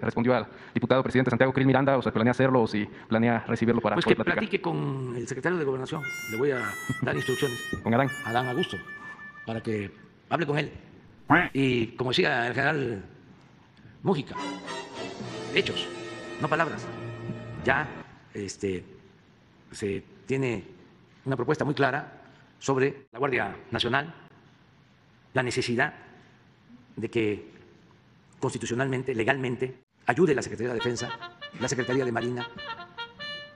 respondió al diputado presidente Santiago Krill Miranda, o sea, planea hacerlo o si planea recibirlo para Pues que platicar. platique con el secretario de Gobernación. Le voy a dar instrucciones Con Adán. a Dan Augusto para que hable con él. Y como decía el general Mújica, hechos, no palabras. Ya este, se tiene una propuesta muy clara sobre la Guardia Nacional, la necesidad de que constitucionalmente, legalmente, ayude la Secretaría de Defensa, la Secretaría de Marina,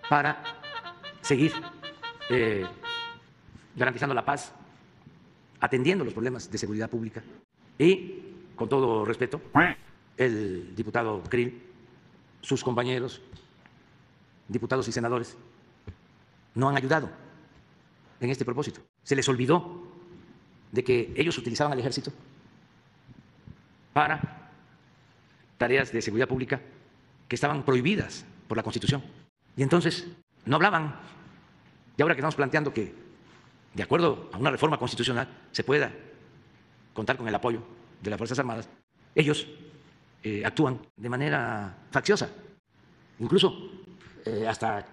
para seguir eh, garantizando la paz, atendiendo los problemas de seguridad pública. Y, con todo respeto, el diputado Krill, sus compañeros, diputados y senadores, no han ayudado en este propósito. Se les olvidó de que ellos utilizaban al ejército para tareas de seguridad pública que estaban prohibidas por la Constitución. Y entonces no hablaban. Y ahora que estamos planteando que, de acuerdo a una reforma constitucional, se pueda contar con el apoyo de las Fuerzas Armadas, ellos eh, actúan de manera facciosa, incluso eh, hasta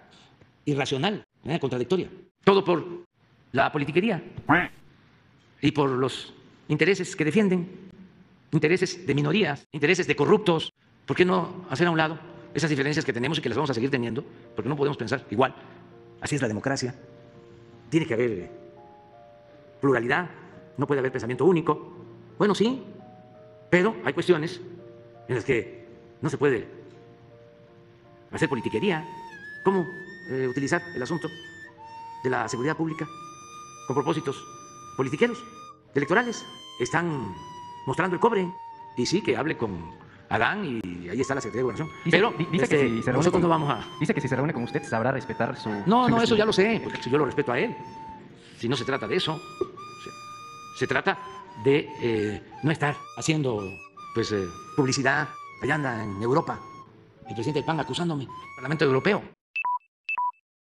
irracional, de manera contradictoria. Todo por la politiquería y por los intereses que defienden, intereses de minorías, intereses de corruptos. ¿Por qué no hacer a un lado esas diferencias que tenemos y que las vamos a seguir teniendo? Porque no podemos pensar igual. Así es la democracia. Tiene que haber eh, pluralidad, no puede haber pensamiento único. Bueno, sí, pero hay cuestiones en las que no se puede hacer politiquería. ¿Cómo eh, utilizar el asunto de la seguridad pública con propósitos politiqueros, electorales? Están mostrando el cobre. Y sí, que hable con Adán y ahí está la Secretaría de Gobernación. Dice- Pero di- dice este, que si se reúne nosotros con- no vamos a... Dice que si se reúne con usted sabrá respetar su. No, su no, eso ya lo sé, porque yo lo respeto a él. Si no se trata de eso, se, se trata de eh, no estar haciendo pues eh, publicidad. Allá anda en Europa el presidente del PAN acusándome, Parlamento Europeo.